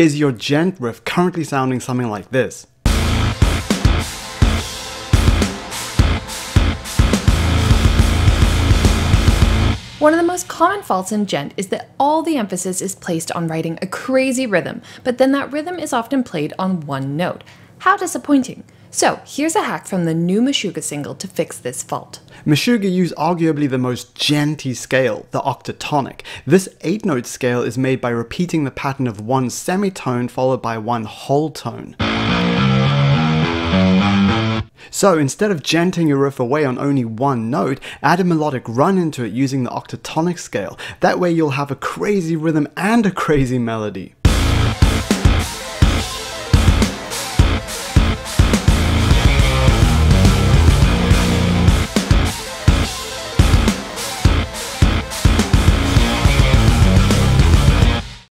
Is your djent riff currently sounding something like this? One of the most common faults in djent is that all the emphasis is placed on writing a crazy rhythm, but then that rhythm is often played on one note. How disappointing. So here's a hack from the new Meshuggah single to fix this fault. Meshuggah use arguably the most djenty scale, the octatonic. This 8-note scale is made by repeating the pattern of one semitone followed by one whole tone. So instead of djenting your riff away on only one note, add a melodic run into it using the octatonic scale. That way you'll have a crazy rhythm and a crazy melody.